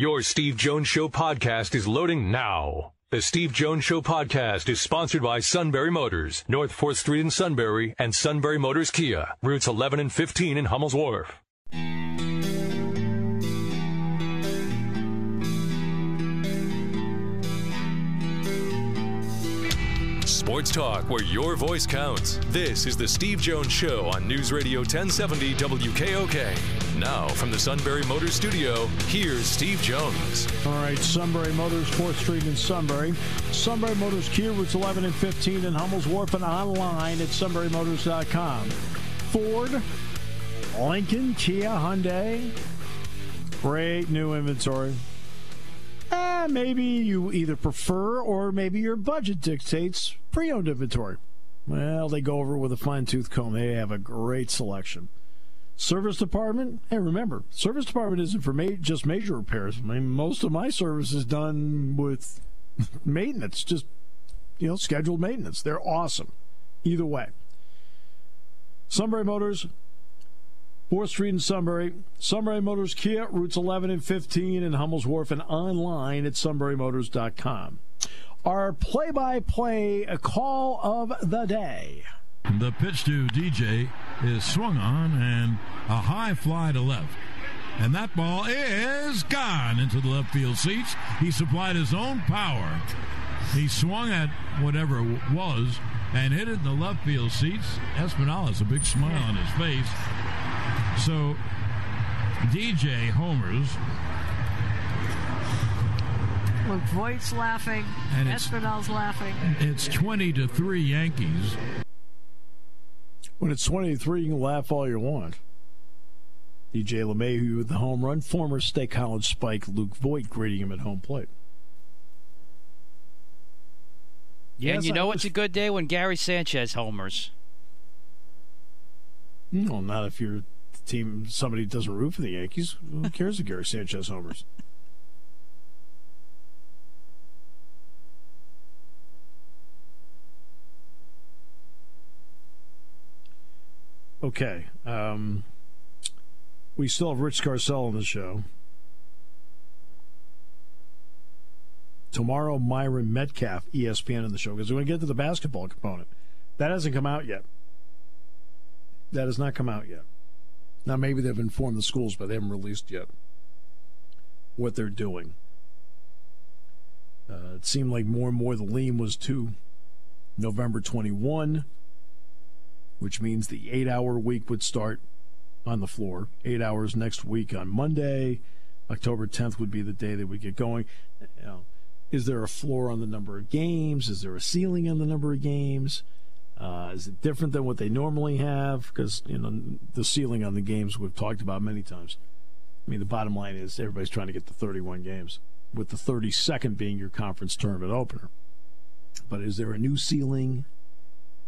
Your Steve Jones Show podcast is loading now. The Steve Jones Show podcast is sponsored by Sunbury Motors, North 4th Street in Sunbury, and Sunbury Motors Kia, routes 11 and 15 in Hummel's Wharf. Sports talk where your voice counts. This is the Steve Jones Show on News Radio 1070 WKOK. Now, from the Sunbury Motors Studio, here's Steve Jones. All right, Sunbury Motors, 4th Street in Sunbury. Sunbury Motors Kia, routes 11 and 15 in Hummel's Wharf and online at sunburymotors.com. Ford, Lincoln, Kia, Hyundai. Great new inventory. Eh, maybe you either prefer or maybe your budget dictates pre owned inventory. Well, they go over it with a fine tooth comb. They have a great selection. Service department, hey, remember, service department isn't for ma- just major repairs. I mean, most of my service is done with maintenance, just, you know, scheduled maintenance. They're awesome. Either way. Sunbury Motors, 4th Street in Sunbury. Sunbury Motors Kia, routes 11 and 15 in Hummel's Wharf, and online at sunburymotors.com. Our play by play call of the day. The pitch to DJ is swung on and a high fly to left. And that ball is gone into the left field seats. He supplied his own power. He swung at whatever it was and hit it in the left field seats. Espinal has a big smile on his face. So DJ homers. Luke Voit's laughing. And it's- Espinal's laughing. It's 20 to 3 Yankees. When it's 23, you can laugh all you want. DJ LeMahieu with the home run. Former State College Spike Luke Voit greeting him at home plate. Yeah, and you know it's a good day when Gary Sanchez homers. No, not if you're the team, somebody doesn't root for the Yankees. Who cares if Gary Sanchez homers? Okay. Um, we still have Rich Scarcella on the show. Tomorrow, Myron Medcalf, ESPN, in the show because we're going to get to the basketball component. That hasn't come out yet. That has not come out yet. Now, maybe they've informed the schools, but they haven't released yet what they're doing. Uh, it seemed like more and more the lean was to November 21, which means the eight hour week would start on the floor. Eight hours next week on Monday. October 10th would be the day that we get going. You know, is there a floor on the number of games? Is there a ceiling on the number of games? Uh, is it different than what they normally have? Because you know the ceiling on the games we've talked about many times. I mean, the bottom line is everybody's trying to get to 31 games, with the 32nd being your conference tournament opener. But is there a new ceiling?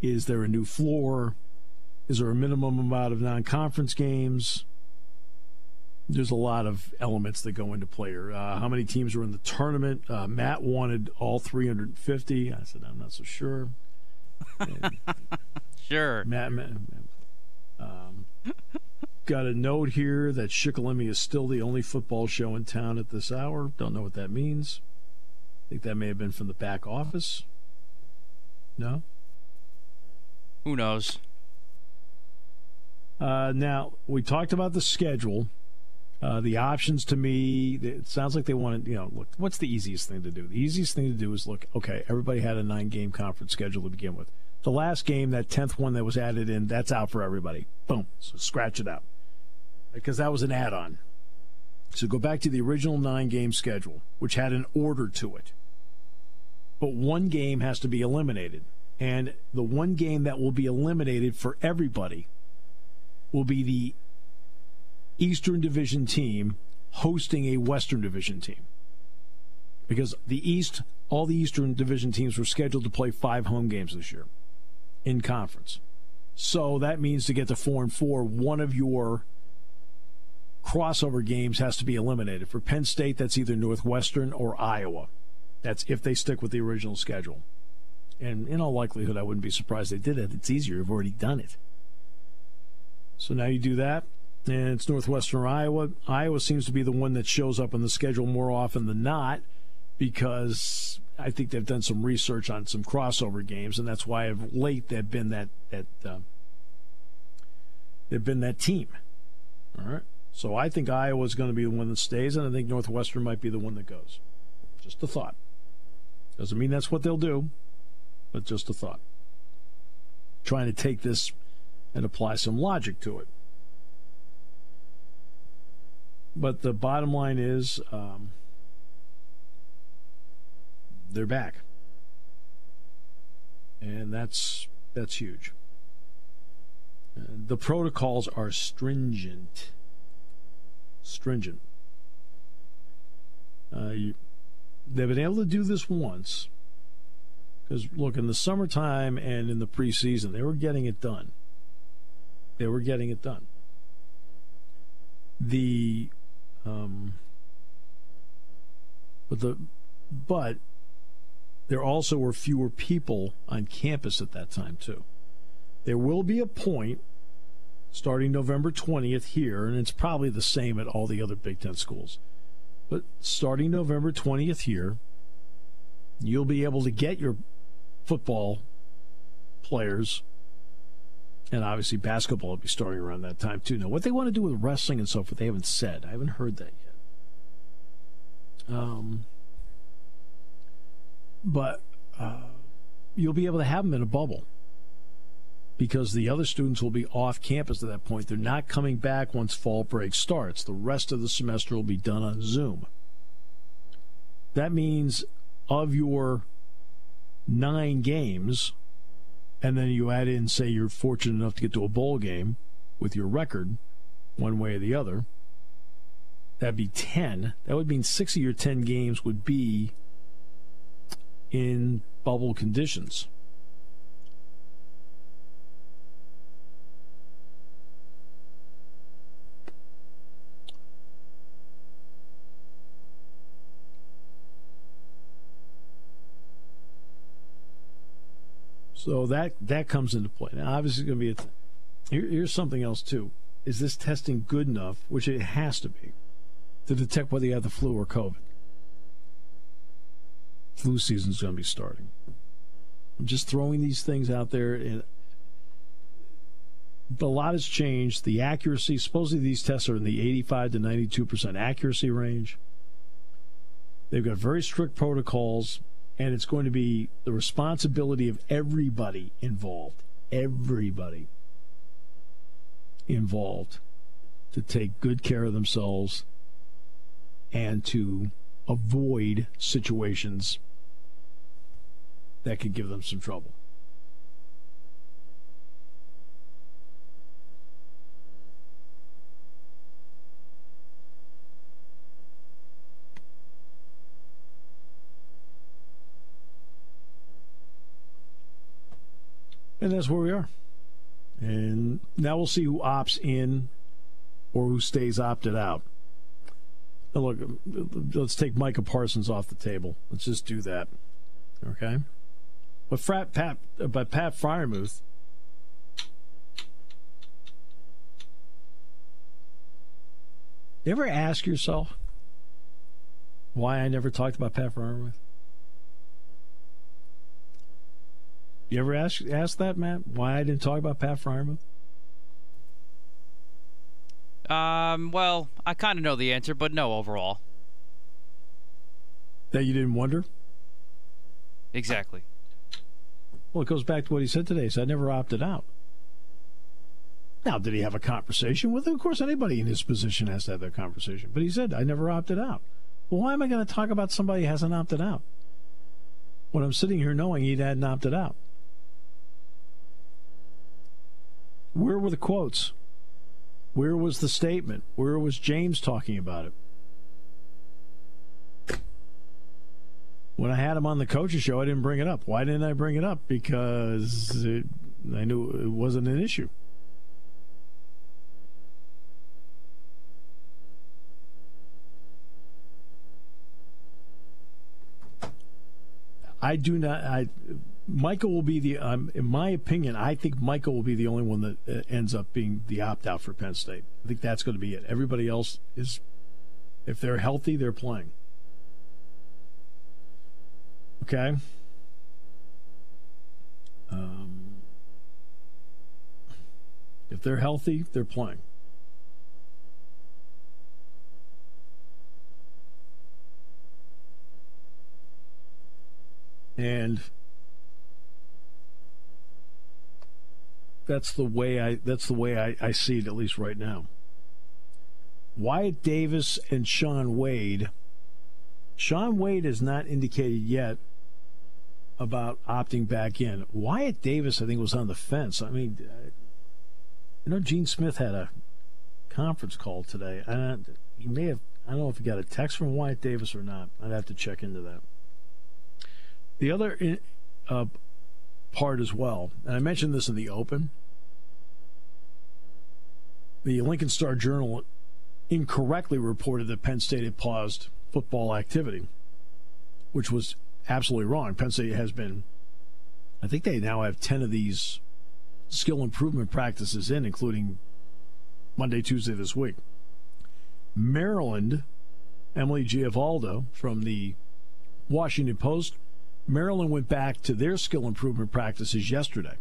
Is there a new floor? Is there a minimum amount of non-conference games? There's a lot of elements that go into play here. Uh, how many teams are in the tournament? Uh, Matt wanted all 350. I said I'm not so sure. Sure. Matt, Matt um, got a note here that Shikellamy is still the only football show in town at this hour. Don't know what that means. I think that may have been from the back office. No. Who knows? Uh, now we talked about the schedule. Uh, the options to me, it sounds like they want to, you know, look, what's the easiest thing to do? The easiest thing to do is look, okay, everybody had a nine game conference schedule to begin with. The last game, that 10th one that was added in, that's out for everybody. Boom. So scratch it out. Because that was an add on. So go back to the original nine game schedule, which had an order to it. But one game has to be eliminated. And the one game that will be eliminated for everybody will be the Eastern Division team hosting a Western Division team. Because the East, all the Eastern Division teams were scheduled to play five home games this year in conference. So that means to get to four and four, one of your crossover games has to be eliminated. For Penn State, that's either Northwestern or Iowa. That's if they stick with the original schedule. And in all likelihood, I wouldn't be surprised they did it. It's easier. You've already done it. So now you do that. and it's Northwestern Iowa. Iowa seems to be the one that shows up on the schedule more often than not because I think they've done some research on some crossover games, and that's why of late they've been that that uh, they've been that team. All right, so I think Iowa's going to be the one that stays, and I think Northwestern might be the one that goes. Just a thought. Doesn't mean that's what they'll do, but just a thought. Trying to take this and apply some logic to it. But the bottom line is um, they're back, and that's that's huge. The protocols are stringent. Stringent. Uh, you, they've been able to do this once. Because, look, in the summertime and in the preseason, they were getting it done. They were getting it done. The, um, but the, but there also were fewer people on campus at that time too. There will be a point starting November 20th here, and it's probably the same at all the other Big Ten schools. But starting November 20th here, you'll be able to get your football players, and obviously basketball will be starting around that time too. Now, what they want to do with wrestling and so forth, they haven't said. I haven't heard that yet. Um, but uh, you'll be able to have them in a bubble because the other students will be off campus at that point. They're not coming back once fall break starts. The rest of the semester will be done on Zoom. That means of your nine games, and then you add in, say, you're fortunate enough to get to a bowl game with your record, one way or the other, that'd be 10. That would mean six of your 10 games would be in bubble conditions. So that that comes into play. Now, obviously, going to be a. Here, here's something else too. Is this testing good enough, which it has to be, to detect whether you have the flu or COVID? Flu season's going to be starting. I'm just throwing these things out there, and a lot has changed. The accuracy, supposedly these tests are in the 85 to 92 percent accuracy range. They've got very strict protocols and it's going to be the responsibility of everybody involved, everybody involved to take good care of themselves and to avoid situations that could give them some trouble. And that's where we are. And now we'll see who opts in or who stays opted out. Now look, let's take Micah Parsons off the table. Let's just do that. Okay? But Pat, but Pat Freiermuth, you ever ask yourself why I never talked about Pat Freiermuth? You ever ask ask that, Matt? Why I didn't talk about Pat Freiermuth? Um, well, I kind of know the answer, but no overall. That you didn't wonder? Exactly. Well, it goes back to what he said today. He said, I never opted out. Now, did he have a conversation with him? Of course, anybody in his position has to have that conversation. But he said, I never opted out. Well, why am I going to talk about somebody who hasn't opted out? When I'm sitting here knowing he hadn't opted out. Where were the quotes? Where was the statement? Where was James talking about it? When I had him on the coaches show, I didn't bring it up. Why didn't I bring it up? Because it, I knew it wasn't an issue. I do not. I Micah will be the, um, in my opinion, I think Micah will be the only one that uh, ends up being the opt out for Penn State. I think that's going to be it. Everybody else is, if they're healthy, they're playing. Okay. Um, if they're healthy, they're playing. And that's the way I that's the way I, I see it at least right now. Wyatt Davis and Shaun Wade. Shaun Wade has not indicated yet about opting back in. Wyatt Davis, I think, was on the fence. I mean, I know Gene Smith had a conference call today. and he may have. I don't know if he got a text from Wyatt Davis or not. I'd have to check into that. The other uh, part as well, and I mentioned this in the open. The Lincoln Star Journal incorrectly reported that Penn State had paused football activity, which was absolutely wrong. Penn State has been, I think they now have 10 of these skill improvement practices in, including Monday, Tuesday this week. Maryland, Emily Giambalvo from the Washington Post, Maryland went back to their skill improvement practices yesterday.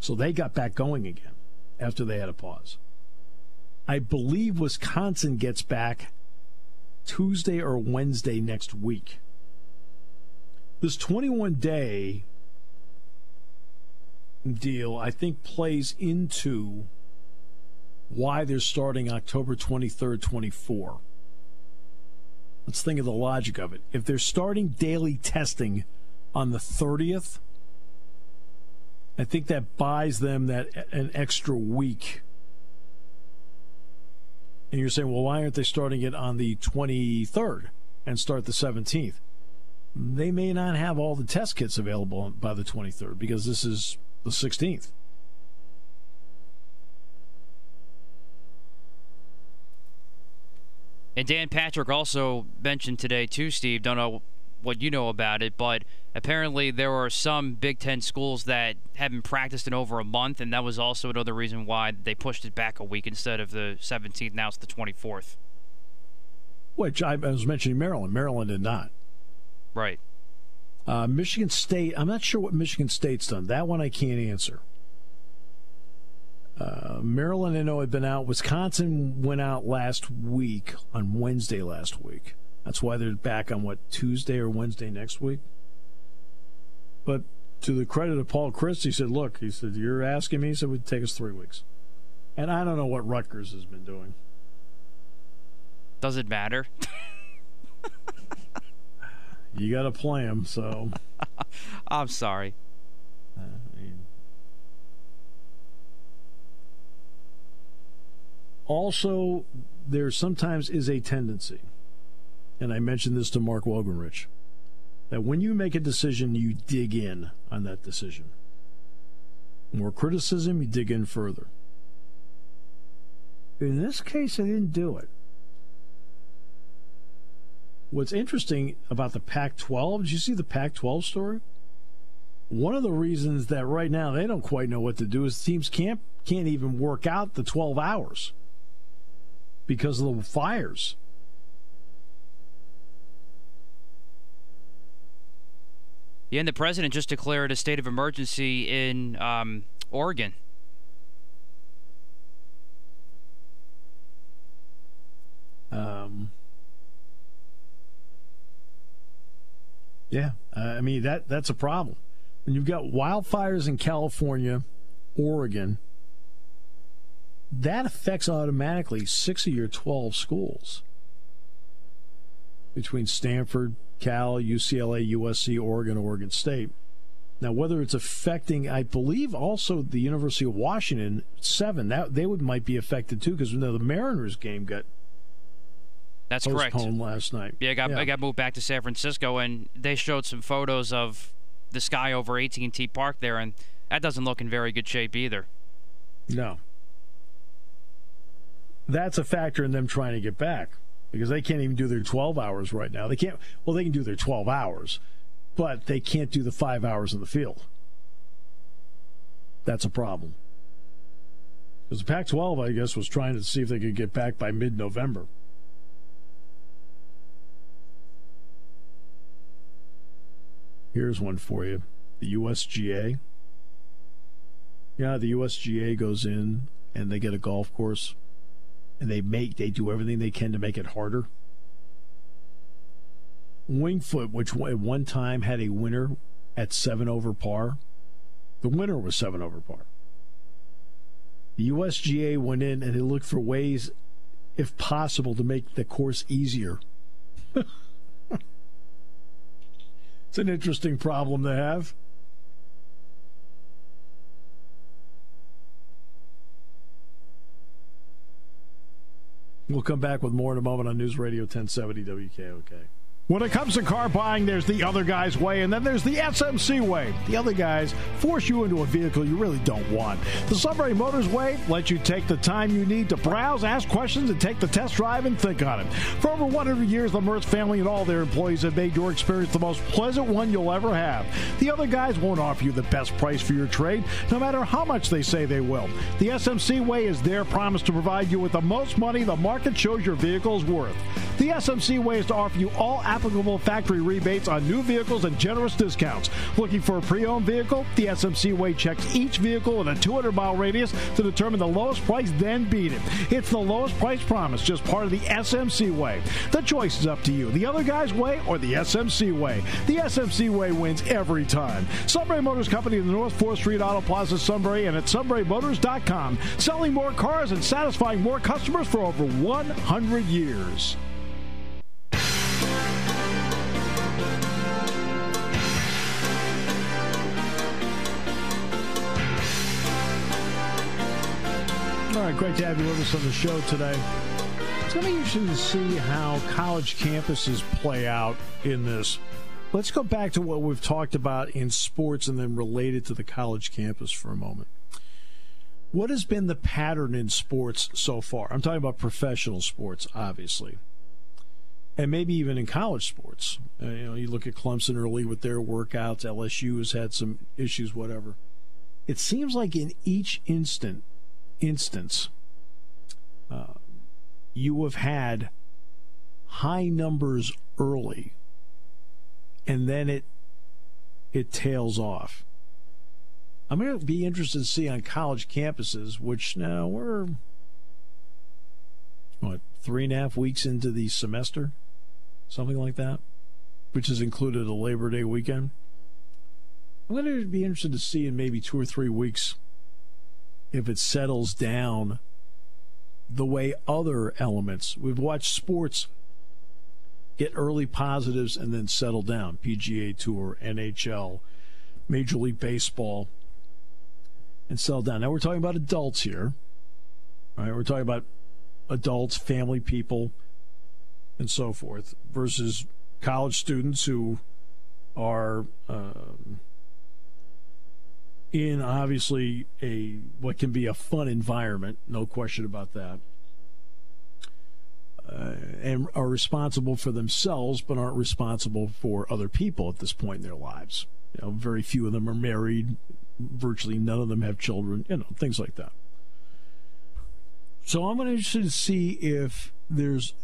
So they got back going again after they had a pause. I believe Wisconsin gets back Tuesday or Wednesday next week. This 21 day deal, I think, plays into why they're starting October 23rd, 24. Let's think of the logic of it. If they're starting daily testing on the 30th, I think that buys them that an extra week. And you're saying, well, why aren't they starting it on the 23rd and start the 17th? They may not have all the test kits available by the 23rd because this is the 16th. And Dan Patrick also mentioned today, too, Steve. Don't know what you know about it, but apparently there were some Big Ten schools that haven't practiced in over a month, and that was also another reason why they pushed it back a week instead of the 17th. Now it's the 24th. Which I, I was mentioning Maryland. Maryland did not. Right. Uh, Michigan State, I'm not sure what Michigan State's done. That one I can't answer. Uh, Maryland, I know, had been out. Wisconsin went out last week, on Wednesday last week. That's why they're back on what, Tuesday or Wednesday next week? But to the credit of Paul Chryst, he said, look, he said, you're asking me, so it would take us three weeks. And I don't know what Rutgers has been doing. Does it matter? you got to play them, so. I'm sorry. Uh, I mean, also, there sometimes is a tendency, and I mentioned this to Mark Wogenrich, that when you make a decision, you dig in on that decision. More criticism, you dig in further. In this case, I didn't do it. What's interesting about the Pac 12, did you see the Pac 12 story? One of the reasons that right now they don't quite know what to do is teams can't can't even work out the 12 hours because of the fires. Yeah, and the president just declared a state of emergency in um, Oregon. Um, yeah, uh, I mean that that's a problem. When you've got wildfires in California, Oregon, that affects automatically six of your 12 schools between Stanford, Cal, UCLA, USC, Oregon, Oregon State. Now, whether it's affecting, I believe also the University of Washington, seven, that they would might be affected too because you know, the Mariners game got That's correct. postponed last night. Yeah, I got I got moved back to San Francisco, and they showed some photos of the sky over AT&T Park there, and that doesn't look in very good shape either. No. That's a factor in them trying to get back because they can't even do their 12 hours right now. They can't, well, they can do their 12 hours, but they can't do the five hours in the field. That's a problem. Because the Pac 12, I guess, was trying to see if they could get back by mid November. Here's one for you the USGA. Yeah, the USGA goes in and they get a golf course and they make they do everything they can to make it harder. Winged Foot, which at one time had a winner at seven over par, the winner was seven over par. The USGA went in and they looked for ways, if possible, to make the course easier. it's an interesting problem to have. We'll come back with more in a moment on News Radio 1070 WKOK. When it comes to car buying, there's the other guy's way, and then there's the SMC way. The other guys force you into a vehicle you really don't want. The Sunbury Motors way lets you take the time you need to browse, ask questions, and take the test drive and think on it. For over 100 years, the Mertz family and all their employees have made your experience the most pleasant one you'll ever have. The other guys won't offer you the best price for your trade, no matter how much they say they will. The SMC way is their promise to provide you with the most money the market shows your vehicle is worth. The SMC way is to offer you all applicable factory rebates on new vehicles and generous discounts. Looking for a pre owned vehicle? The SMC way checks each vehicle in a 200 mile radius to determine the lowest price, then beat it. It's the lowest price promise, just part of the SMC way. The choice is up to you the other guy's way or the SMC way. The SMC way wins every time. Sunbury Motors Company in the North 4th Street Auto Plaza, Sunbury, and at sunburymotors.com. Selling more cars and satisfying more customers for over 100 years. All right, great to have you with us on the show today. It's going to be interesting to see how college campuses play out in this. Let's go back to what we've talked about in sports and then relate it to the college campus for a moment. What has been the pattern in sports so far? I'm talking about professional sports, obviously, and maybe even in college sports. Uh, you know, you look at Clemson early with their workouts. LSU has had some issues, whatever. It seems like in each instant, instance, uh, you have had high numbers early, and then it it tails off. I'm going to be interested to see on college campuses, which now we're what three and a half weeks into the semester, something like that, which has included a Labor Day weekend. I'm going to be interested to see in maybe two or three weeks if it settles down the way other elements we've watched sports get early positives and then settle down PGA Tour, NHL, Major League Baseball, and settle down. Now we're talking about adults here, right? We're talking about adults, family people, and so forth, versus college students who are. Um, in obviously a what can be a fun environment, no question about that, uh, and are responsible for themselves, but aren't responsible for other people at this point in their lives. You know, very few of them are married. Virtually none of them have children. You know, things like that. So I'm interested to see if there's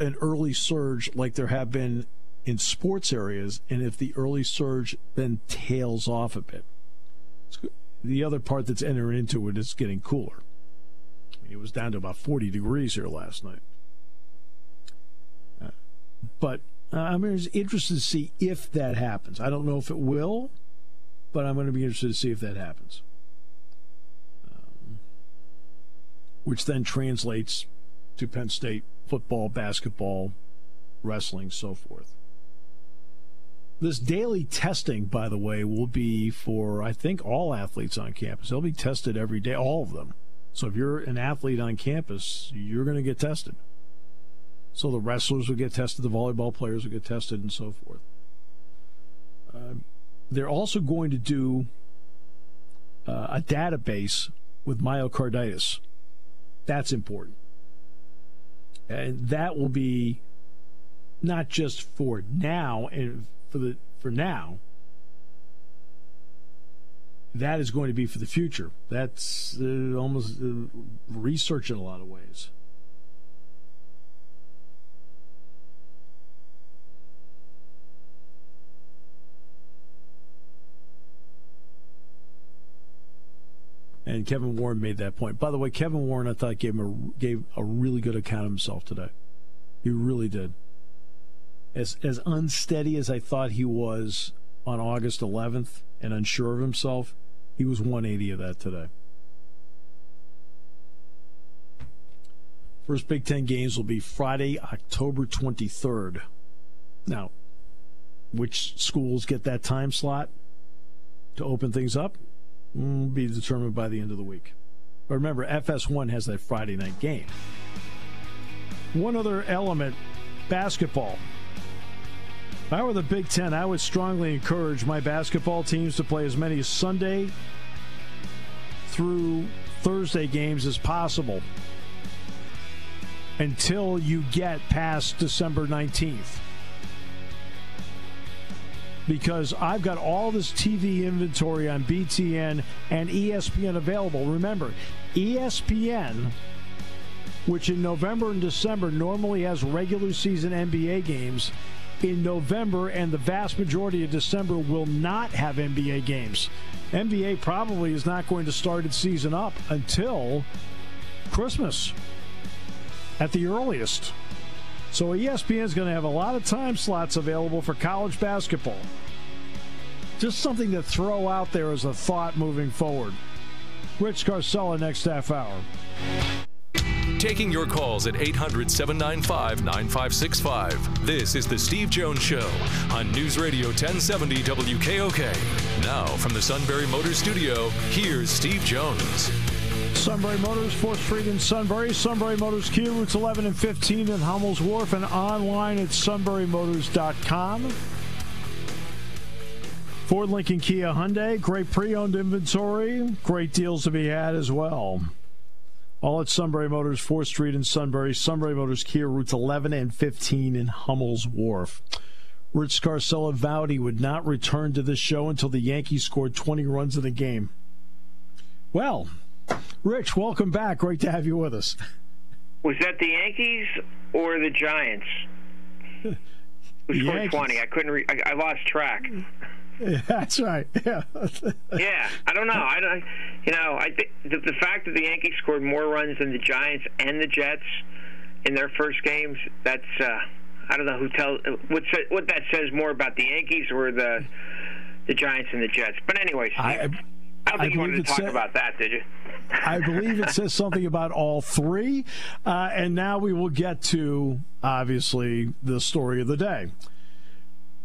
an early surge like there have been in sports areas, and if the early surge then tails off a bit. The other part that's entering into it is getting cooler. It was down to about 40 degrees here last night. Uh, but uh, I'm interested to see if that happens. I don't know if it will, but I'm going to be interested to see if that happens. Um, which then translates to Penn State football, basketball, wrestling, so forth. This daily testing, by the way, will be for, I think, all athletes on campus. They'll be tested every day, all of them. So if you're an athlete on campus, you're going to get tested. So the wrestlers will get tested, the volleyball players will get tested, and so forth. Uh, they're also going to do uh, a database with myocarditis. That's important. And that will be not just for now and for the for now. That is going to be for the future. That's uh, almost uh, research in a lot of ways. And Kevin Warren made that point. By the way, Kevin Warren, I thought gave him a, gave a really good account of himself today. He really did. As as unsteady as I thought he was on August 11th and unsure of himself, he was 180 of that today. First Big Ten games will be Friday, October 23rd. Now, which schools get that time slot to open things up? will be determined by the end of the week. But remember, FS1 has that Friday night game. One other element basketball. If I were the Big Ten, I would strongly encourage my basketball teams to play as many Sunday through Thursday games as possible until you get past December 19th because I've got all this TV inventory on BTN and ESPN available. Remember, ESPN, which in November and December normally has regular season NBA games, in November and the vast majority of December will not have NBA games. NBA probably is not going to start its season up until Christmas at the earliest. So ESPN is going to have a lot of time slots available for college basketball. Just something to throw out there as a thought moving forward. Rich Scarcella next half hour. Taking your calls at 800 795 9565. This is The Steve Jones Show on News Radio 1070 WKOK. Now, from the Sunbury Motors Studio, here's Steve Jones. Sunbury Motors, 4th Street in Sunbury. Sunbury Motors Kia, routes 11 and 15 in Hummel's Wharf, and online at sunburymotors.com. Ford Lincoln Kia Hyundai, great pre owned inventory, great deals to be had as well. All at Sunbury Motors, 4th Street in Sunbury. Sunbury Motors Kia, routes 11 and 15 in Hummel's Wharf. Rich Scarcella vowed he would not return to this show until the Yankees scored 20 runs in a game. Well, Rich, welcome back. Great to have you with us. Was that the Yankees or the Giants? Who scored 20? I couldn't. Re- I, I lost track. Yeah, that's right. Yeah. yeah, I don't know. I don't. You know, I think the, the fact that the Yankees scored more runs than the Giants and the Jets in their first games. That's. Uh, I don't know who tells what what that says more about the Yankees or the the Giants and the Jets. But anyways, I, I don't think I you wanted to talk said, about that, did you? I believe it says something about all three. Uh, and now we will get to obviously the story of the day.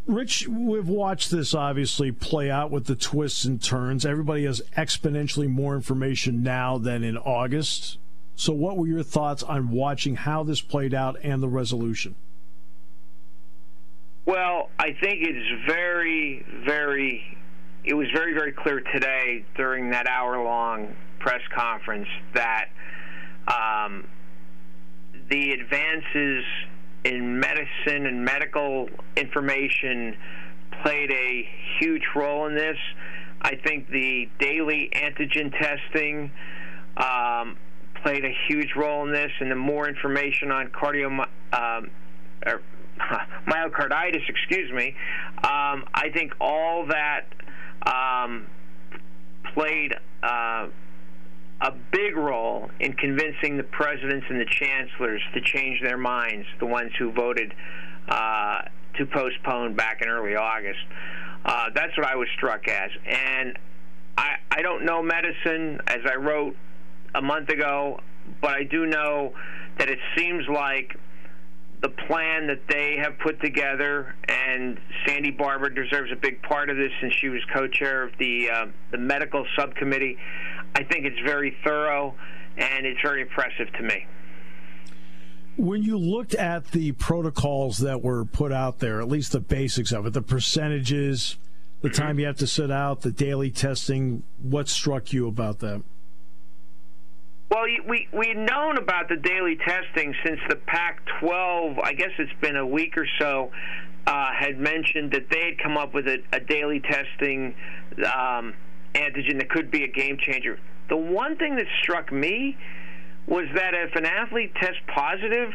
Rich, we've watched this obviously play out with the twists and turns. Everybody has exponentially more information now than in August. So, what were your thoughts on watching how this played out and the resolution? Well, I think it's very, very, it was very, very clear today during that hour long press conference that um, the advances in medicine and medical information played a huge role in this. I think the daily antigen testing um, played a huge role in this, and the more information on cardio um, or myocarditis, excuse me, um, I think all that um, played. Uh, a big role in convincing the presidents and the chancellors to change their minds, the ones who voted uh, to postpone back in early August. Uh, that's what I was struck as. And I, I don't know medicine, as I wrote a month ago, but I do know that it seems like the plan that they have put together, and Sandy Barbour deserves a big part of this since she was co-chair of the uh, the medical subcommittee. I think it's very thorough and it's very impressive to me. When you looked at the protocols that were put out there, at least the basics of it, the percentages, the mm-hmm. time you have to sit out, the daily testing, what struck you about that? Well, we we known about the daily testing since the Pac-12. I guess it's been a week or so. Uh, had mentioned that they had come up with a, a daily testing um, antigen that could be a game changer. The one thing that struck me was that if an athlete tests positive,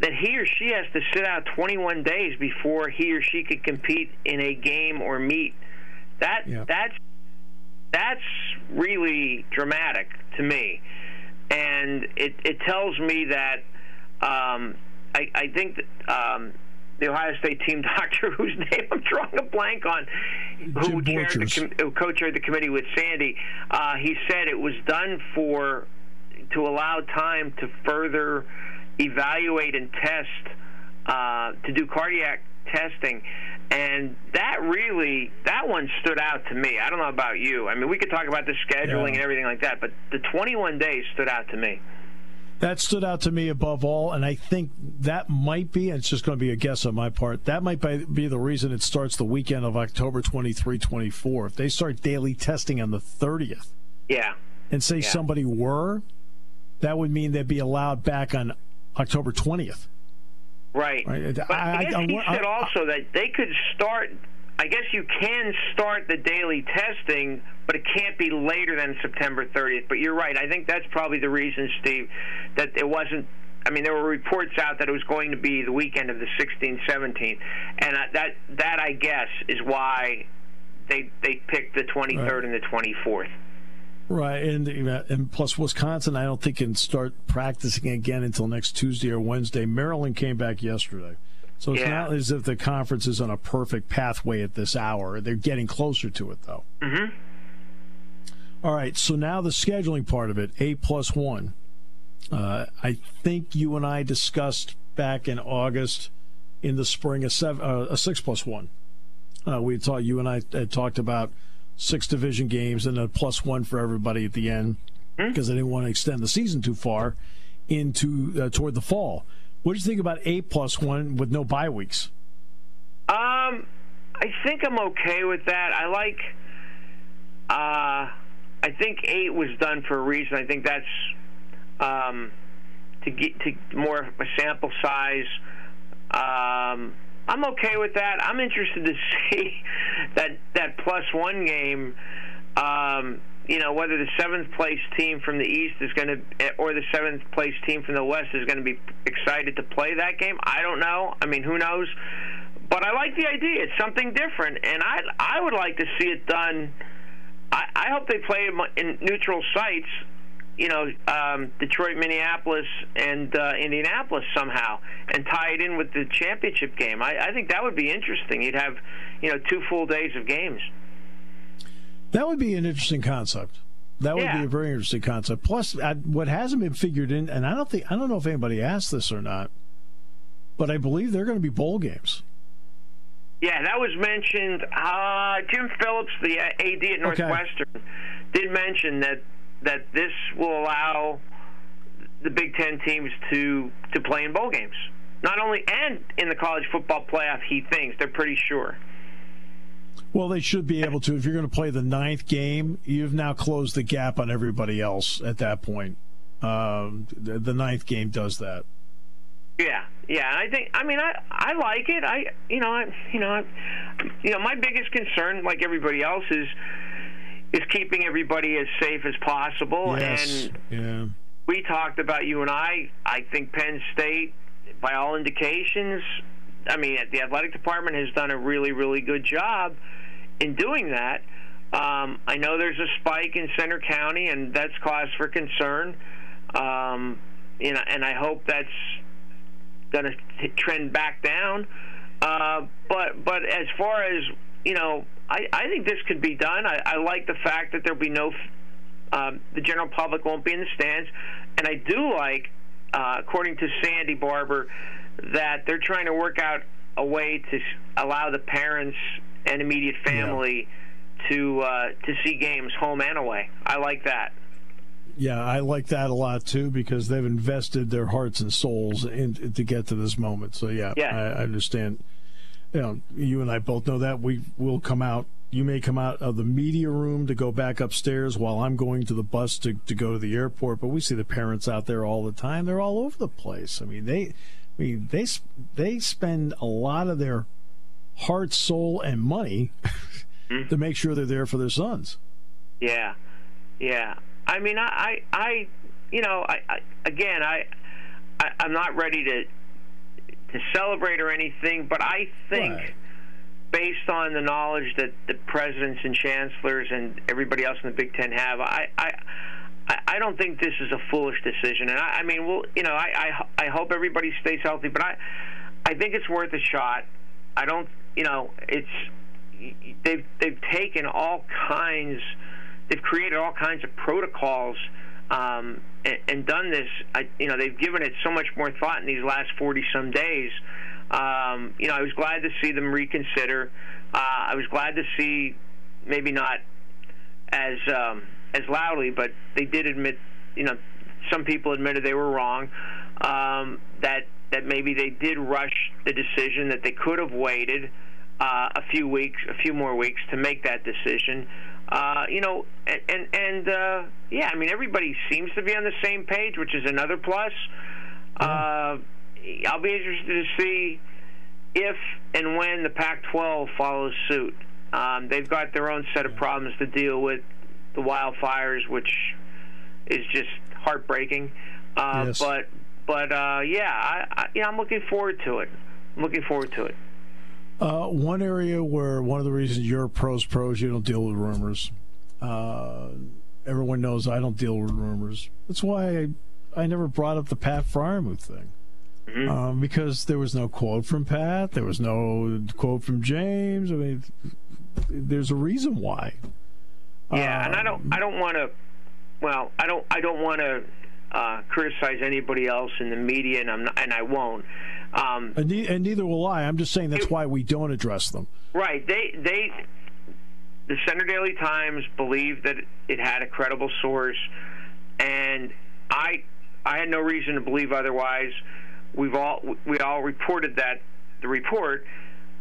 that he or she has to sit out 21 days before he or she could compete in a game or meet. That that's that's really dramatic to me, and it it tells me that um, I I think that, um, the Ohio State team doctor, whose name I'm drawing a blank on, who chaired the who co-chaired the committee with Sandy, uh, he said it was done for to allow time to further evaluate and test uh, to do cardiac testing. And that really, that one stood out to me. I don't know about you. I mean, we could talk about the scheduling Yeah. and everything like that, but the 21 days stood out to me. That stood out to me above all, and I think that might be, and it's just going to be a guess on my part, that might be be the reason it starts the weekend of October 23, 24. If they start daily testing on the 30th Yeah. and say Yeah. somebody were, that would mean they'd be allowed back on October 20th. Right. Right. But I- I, I- he said also that they could start. I guess you can start the daily testing, but it can't be later than September 30th. But you're right. I think that's probably the reason, Steve, that it wasn't. I mean, there were reports out that it was going to be the weekend of the 16th, 17th, and that that I guess is why they they picked the 23rd and the 24th. Right, and and plus Wisconsin, I don't think can start practicing again until next Tuesday or Wednesday. Maryland came back yesterday, so it's Yeah. not as if the conference is on a perfect pathway at this hour. They're getting closer to it, though. Mhm. All right, so now the scheduling part of it, A plus one. Uh, I think you and I discussed back in August, in the spring, a seven, uh, a six plus one. Uh, we thought you and I had talked about six division games and a plus one for everybody at the end because I didn't want to extend the season too far into uh, toward the fall. What do you think about eight plus one with no bye weeks? Um, I think I'm okay with that. I like. Uh, I think eight was done for a reason. I think that's um, to get to more of a sample size. Um, I'm okay with that. I'm interested to see that that plus one game. Um, you know whether the seventh place team from the east is going to, or the seventh place team from the west is going to be excited to play that game. I don't know. I mean, who knows? But I like the idea. It's something different, and I I would like to see it done. I, I hope they play in neutral sites. You know, um, Detroit, Minneapolis, and uh, Indianapolis somehow, and tie it in with the championship game. I, I think that would be interesting. You'd have, you know, two full days of games. That would be an interesting concept. That would Yeah. be a very interesting concept. Plus, I, what hasn't been figured in, and I don't think I don't know if anybody asked this or not, but I believe they're going to be bowl games. Yeah, that was mentioned. Uh, Jim Phillips, the uh, AD at Northwestern, did mention that that this will allow the Big Ten teams to to play in bowl games. Not only and in the college football playoff, he thinks they're pretty sure. Well, they should be able to. If you're going to play the ninth game, you've now closed the gap on everybody else at that point. Um, the, the ninth game does that. Yeah, yeah. I think. I mean, I I like it. I you know I you know I, you know my biggest concern, like everybody else, is is keeping everybody as safe as possible. Yes. And yeah. we talked about you and I. I think Penn State, by all indications, I mean, the athletic department has done a really, really good job in doing that. Um, I know there's a spike in Centre County, and that's cause for concern. Um, you know, and I hope that's going to trend back down. Uh, but but as far as you know, I, I think this could be done. I, I like the fact that there'll be no um, the general public won't be in the stands, and I do like, uh, according to Sandy Barbour, that they're trying to work out a way to allow the parents and immediate family to uh, to see games home and away. I like that. Yeah, I like that a lot too because they've invested their hearts and souls in, to get to this moment. So yeah, Yeah. I, I understand. You know, you and I both know that we will come out you may come out of the media room to go back upstairs while I'm going to the bus to, to go to the airport. But we see the parents out there all the time. They're all over the place. I mean, they, I mean, they they spend a lot of their heart, soul, and money mm-hmm. to make sure they're there for their sons. Yeah, yeah. I mean, I, I, I you know, I, I again, I, I, I'm not ready to to celebrate or anything, but I think. Right based on the knowledge that the presidents and chancellors and everybody else in the Big Ten have, I, I, I don't think this is a foolish decision. And I, I mean, well, you know, I, I, I hope everybody stays healthy, but I, I think it's worth a shot. I don't, you know, it's they've they've taken all kinds, they've created all kinds of protocols. Um, and, and done this, I, you know, they've given it so much more thought in these last 40 some days um, you know, I was glad to see them reconsider. Uh, I was glad to see, maybe not as um, as loudly, but they did admit. You know, some people admitted they were wrong. Um, that that maybe they did rush the decision. That they could have waited uh, a few weeks, a few more weeks to make that decision. Uh, you know, and and, and uh, yeah, I mean everybody seems to be on the same page, which is another plus. Uh, I'll be interested to see if and when the Pac-12 follows suit. Um, they've got their own set of problems to deal with, the wildfires, which is just heartbreaking. Uh, yes. But but uh, yeah, I, I, know, I'm looking forward to it. I'm looking forward to it. Uh, one area where one of the reasons you're pros pros, you don't deal with rumors. Uh, everyone knows I don't deal with rumors. That's why I, I never brought up the Pat Freiermuth thing. Mm-hmm. Um, because there was no quote from Pat, there was no quote from James. I mean, there's a reason why. Yeah, um, and I don't, I don't want to. Well, I don't, I don't want to uh, criticize anybody else in the media, and I'm not, and I won't. Um, and, ne- and, neither will I. I'm just saying that's it, why we don't address them. Right. They, they, the Centre Daily Times believed that it had a credible source, and I, I had no reason to believe otherwise we've all we all reported that the report,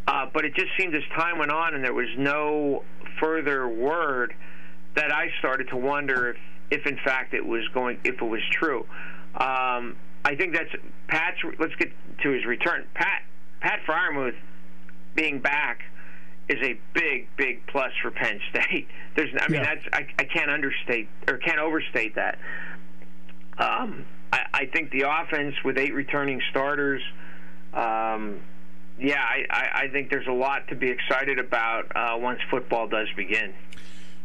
uh, but it just seemed as time went on and there was no further word that I started to wonder if, if in fact it was going if it was true. Um, I think that's Pat's. Let's get to his return. Pat Pat Freiermuth being back is a big, big plus for Penn State. There's, I mean, yeah. that's I, I can't understate or can't overstate that. Um, I, I think the offense with eight returning starters, um, yeah, I, I, I think there's a lot to be excited about uh, once football does begin.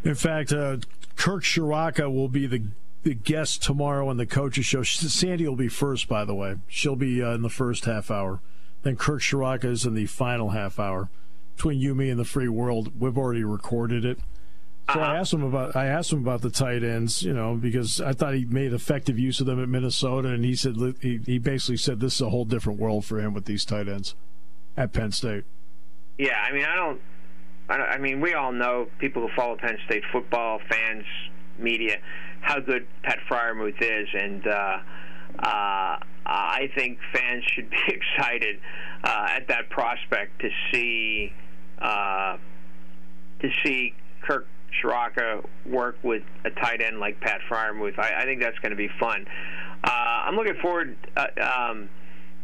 In fact, uh, Kirk Ciarrocca will be the the guest tomorrow on the coaches show. Sandy will be first, by the way. She'll be uh, in the first half hour. Then Kirk Ciarrocca is in the final half hour. Between you, me, and the free world, we've already recorded it. So uh-huh. I asked him about I asked him about the tight ends, you know, because I thought he made effective use of them at Minnesota, and he said he, he basically said this is a whole different world for him with these tight ends at Penn State. Yeah, I mean, I don't, I, don't, I mean, we all know people who follow Penn State football, fans, media, how good Pat Freiermuth is, and uh, uh, I think fans should be excited uh, at that prospect to see uh, to see Kirk Ciarrocca work with a tight end like Pat Freiermuth. I, I think that's going to be fun. Uh, I'm looking forward uh, um,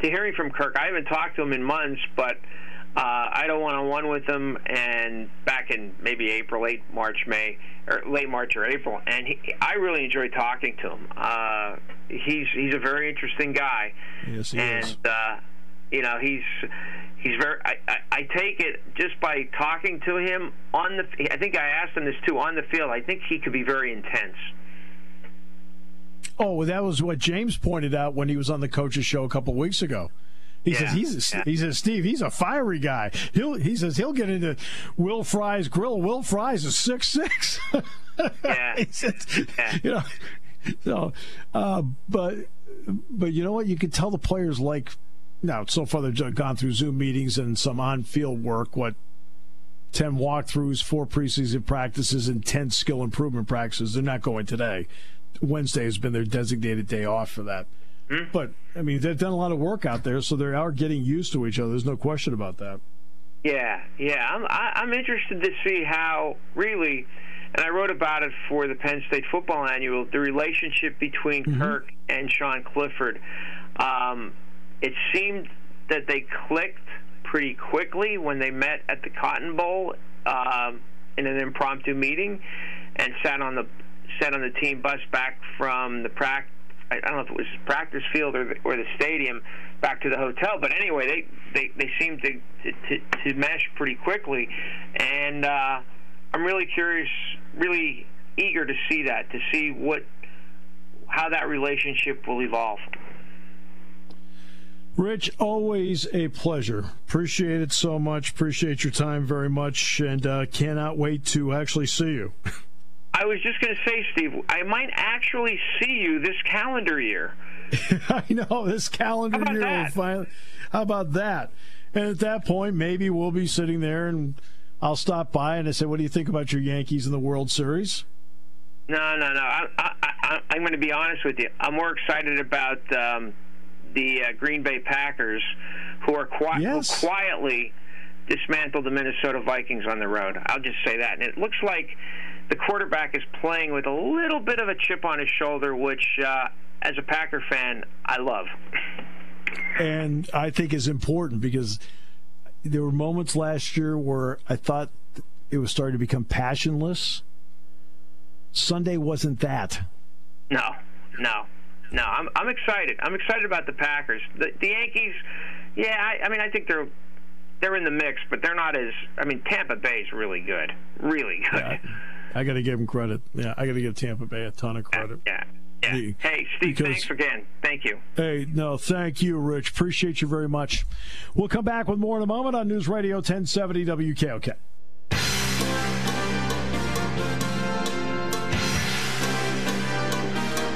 to hearing from Kirk. I haven't talked to him in months, but uh, I had a one-on-one with him, and back in maybe April, late March, May, or late March or April, and he, I really enjoyed talking to him. Uh, he's he's a very interesting guy, yes, he and is. Uh, you know he's he's very. I, I, I take it just by talking to him on the. I think I asked him this too on the field. I think he could be very intense. Oh, well, that was what James pointed out when he was on the coaches show a couple weeks ago. He yeah, says he's a, yeah. he says Steve he's a fiery guy. He'll he says he'll get into Will Fries' grill. Will Fries is six six. yeah. he says, yeah. You know, so, uh, but but you know what? You can tell the players like now, so far they've gone through Zoom meetings and some on-field work. What 10 walkthroughs, four preseason practices, and 10 skill improvement practices. They're not going today. Wednesday has been their designated day off for that. Mm-hmm. But, I mean, they've done a lot of work out there, so they are getting used to each other. There's no question about that. Yeah, yeah. I'm I, I'm interested to see how really, and I wrote about it for the Penn State Football Annual. The relationship between Mm-hmm. Kirk and Sean Clifford. Um, it seemed that they clicked pretty quickly when they met at the Cotton Bowl um, in an impromptu meeting, and sat on the sat on the team bus back from the practice. I don't know if it was practice field or the, or the stadium back to the hotel. But anyway, they they, they seemed to, to to to mesh pretty quickly, and uh, I'm really curious, really eager to see that, to see what how that relationship will evolve. Rich, always a pleasure. Appreciate it so much. Appreciate your time very much, and uh, cannot wait to actually see you. I was just going to say, Steve, I might actually see you this calendar year. I know this calendar How about year will that? finally. How about that? And at that point, maybe we'll be sitting there, and I'll stop by and I say, "What do you think about your Yankees in the World Series?" No, no, no. I, I, I, I'm going to be honest with you. I'm more excited about um, the uh, Green Bay Packers, who are qui- Yes. who quietly dismantled the Minnesota Vikings on the road. I'll just say that. And it looks like the quarterback is playing with a little bit of a chip on his shoulder, which, uh, as a Packer fan, I love. and I think is important because there were moments last year where I thought it was starting to become passionless. Sunday wasn't that. No, no, no. I'm I'm excited. I'm excited about the Packers. The, the Yankees, yeah. I, I mean, I think they're they're in the mix, but they're not as. I mean, Tampa Bay is really good, really good. I, I got to give them credit. Yeah, I got to give Tampa Bay a ton of credit. Yeah. Yeah. The- Hey, Steve, because- thanks again. Thank you. Hey, no, thank you, Rich. Appreciate you very much. We'll come back with more in a moment on News Radio 1070 WKOK.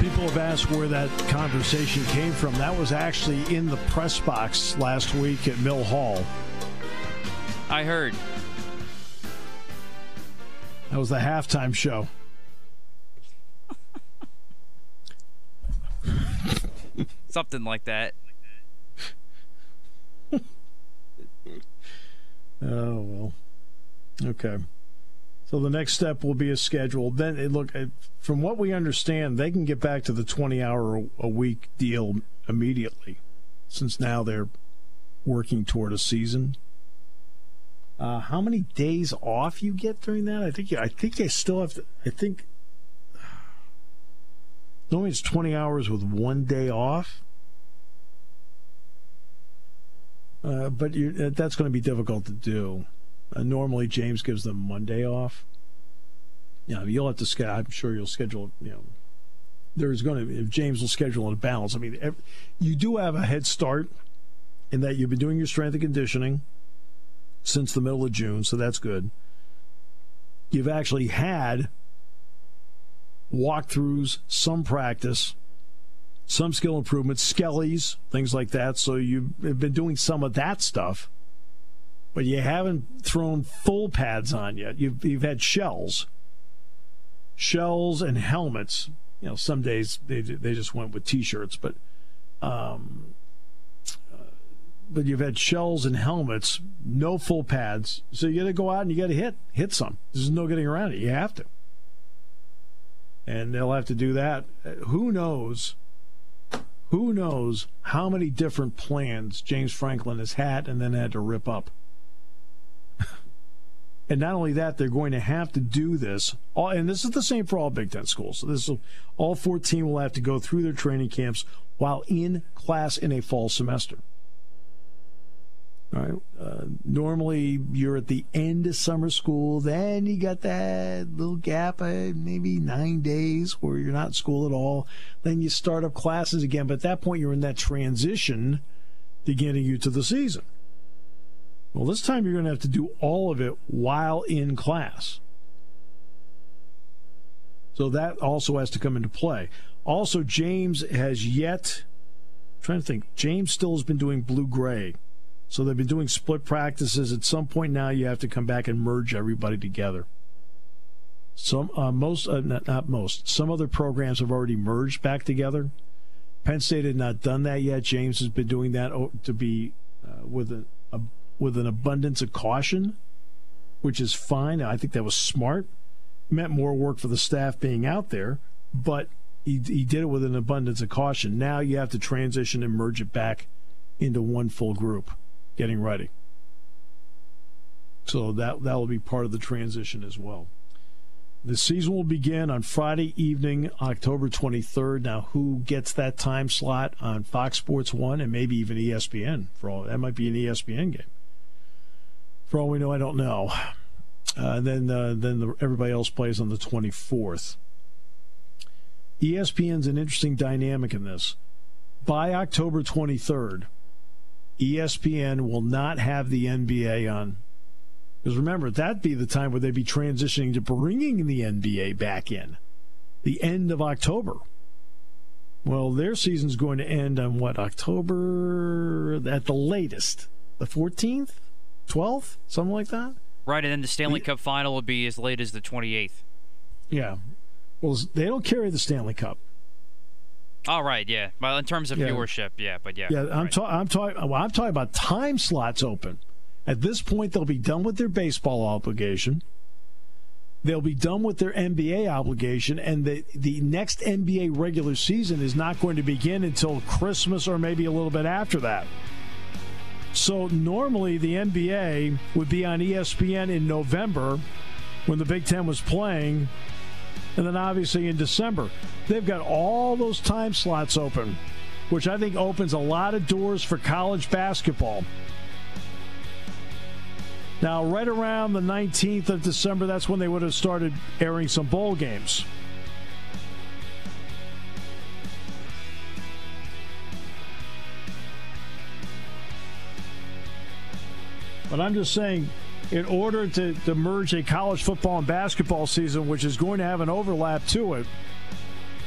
People have asked where that conversation came from. That was actually in the press box last week at Mill Hall. I heard. That was the halftime show. Something like that. Oh well. Okay. So the next step will be a schedule. Then it look uh, from what we understand, they can get back to the twenty hour a week deal immediately, since now they're working toward a season. Uh, how many days off you get during that? I think I think they still have to. I think normally it's twenty hours with one day off. Uh, but uh, that's going to be difficult to do. Uh, normally, James gives them Monday off. Yeah, you'll have to schedule. I'm sure you'll schedule. You know, there's going to if James will schedule in balance. I mean, ev- you do have a head start in that you've been doing your strength and conditioning since the middle of June, so that's good. You've actually had walkthroughs, some practice, some skill improvements, skellies, things like that. So you've been doing some of that stuff, but you haven't thrown full pads on yet. You've you've had shells, shells and helmets. You know, some days they they just went with t-shirts, but um, but you've had shells and helmets, no full pads. So you got to go out and you got to hit hit some. There's no getting around it. You have to, and they'll have to do that. Uh, Who knows? who knows how many different plans James Franklin has had and then had to rip up. and not only that, they're going to have to do this. All, and this is the same for all Big Ten schools. So this will, all 14 will have to go through their training camps while in class in a fall semester. Right. Uh, normally, you're at the end of summer school. Then you got that little gap, uh, maybe nine days, where you're not in school at all. Then you start up classes again. But at that point, you're in that transition to getting you to the season. Well, this time you're going to have to do all of it while in class. So that also has to come into play. Also, James has yet. I'm trying to think. James still has been doing blue gray. So they've been doing split practices. At some point now, you have to come back and merge everybody together. Some uh, most uh, not, not most some other programs have already merged back together. Penn State had not done that yet. James has been doing that to be uh, with a, a with an abundance of caution, which is fine. I think that was smart. Meant more work for the staff being out there, but he, he did it with an abundance of caution. Now you have to transition and merge it back into one full group, getting ready. So that that will be part of the transition as well. The season will begin on Friday evening, October 23rd. Now, who gets that time slot on Fox Sports 1 and maybe even ESPN? For all that might be an ESPN game. For all we know, I don't know. Uh, then uh, then the, everybody else plays on the 24th. ESPN's an interesting dynamic in this. By October 23rd, ESPN will not have the NBA on because remember, that'd be the time where they'd be transitioning to bringing the NBA back in, the end of October. Well, their season's going to end on what, October at the latest? The 14th? 12th? Something like that? Right, and then the Stanley Cup final will be as late as the 28th. Yeah. Well, they don't carry the Stanley Cup. All right, yeah. Well, in terms of yeah. viewership, yeah, but yeah. Yeah, I'm, right. ta- I'm talking. Well, I'm talking about time slots open. At this point, they'll be done with their baseball obligation. They'll be done with their NBA obligation, and the, the next NBA regular season is not going to begin until Christmas or maybe a little bit after that. So normally the NBA would be on ESPN in November when the Big Ten was playing, and then obviously in December. They've got all those time slots open, which I think opens a lot of doors for college basketball. Now, right around the 19th of December, that's when they would have started airing some bowl games. But I'm just saying, in order to, to merge a college football and basketball season, which is going to have an overlap to it,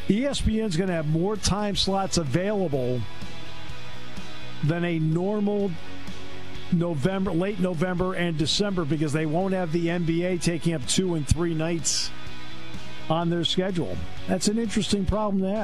ESPN's going to have more time slots available than a normal November, late November and December because they won't have the NBA taking up two and three nights on their schedule. That's an interesting problem to have.